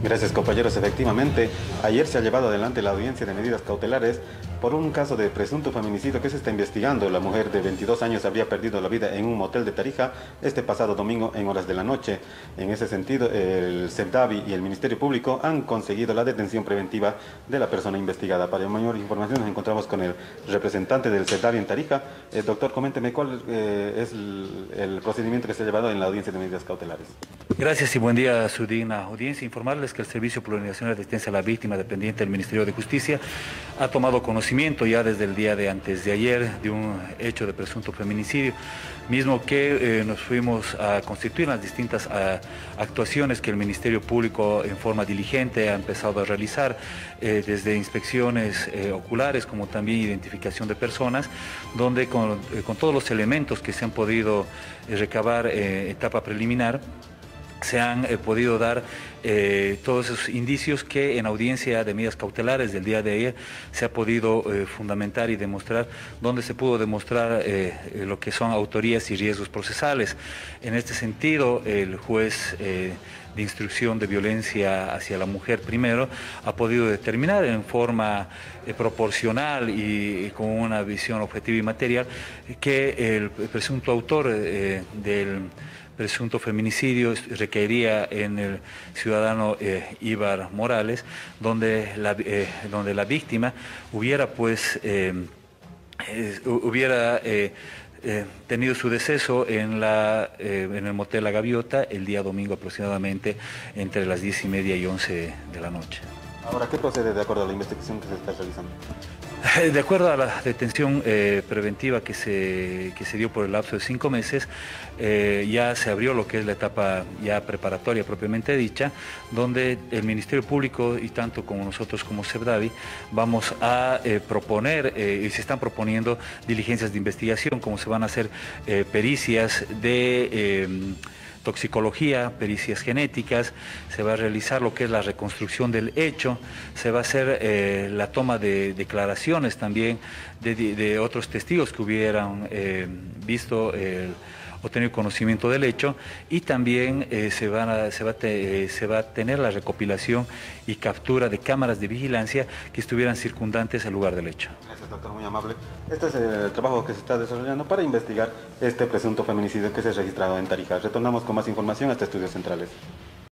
Gracias compañeros. Efectivamente, ayer se ha llevado adelante la audiencia de medidas cautelares por un caso de presunto feminicidio que se está investigando. La mujer de 22 años habría perdido la vida en un motel de Tarija este pasado domingo en horas de la noche. En ese sentido, el CEPDAVI y el Ministerio Público han conseguido la detención preventiva de la persona investigada. Para mayor información nos encontramos con el representante del CEPDAVI en Tarija. Eh, doctor, coménteme cuál eh, es el, procedimiento que se ha llevado en la audiencia de medidas cautelares. Gracias y buen día a su digna audiencia. Informarles que el Servicio Plurinacional de Asistencia a la Víctima, dependiente del Ministerio de Justicia, ha tomado conocimiento ya desde el día de antes de ayer de un hecho de presunto feminicidio, mismo que eh, nos fuimos a constituir las distintas a, actuaciones que el Ministerio Público en forma diligente ha empezado a realizar, eh, desde inspecciones eh, oculares como también identificación de personas, donde con todos los elementos que se han podido recabar en etapa preliminar, se han eh, podido dar eh, todos esos indicios que en audiencia de medidas cautelares del día de ayer se ha podido eh, fundamentar y demostrar, donde se pudo demostrar lo que son autorías y riesgos procesales. En este sentido, el juez de instrucción de violencia hacia la mujer primero ha podido determinar en forma proporcional y, con una visión objetiva y material que el presunto autor del presunto feminicidio requería en el ciudadano eh, Ibar Morales, donde la, eh, donde la víctima hubiera pues eh, hubiera tenido su deceso en, la, en el motel La Gaviota el día domingo aproximadamente entre las 10 y media y 11 de la noche. Ahora, ¿qué procede de acuerdo a la investigación que se está realizando? De acuerdo a la detención eh, preventiva que se, que se dio por el lapso de cinco meses, eh, ya se abrió lo que es la etapa ya preparatoria propiamente dicha, donde el Ministerio Público y tanto como nosotros como CEPDAVI vamos a eh, proponer y se están proponiendo diligencias de investigación, como se van a hacer pericias de toxicología, pericias genéticas, se va a realizar lo que es la reconstrucción del hecho, se va a hacer eh, la toma de declaraciones también de, otros testigos que hubieran eh, visto el o tener conocimiento del hecho y también eh, se, van a, se, va eh, se va a tener la recopilación y captura de cámaras de vigilancia que estuvieran circundantes al lugar del hecho. Gracias, doctor, muy amable. Este es el trabajo que se está desarrollando para investigar este presunto feminicidio que se ha registrado en Tarija. Retornamos con más información a este Estudios Centrales.